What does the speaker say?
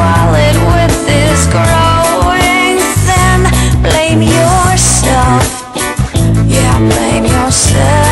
wallet with growing Blame yourself, yeah, blame yourself.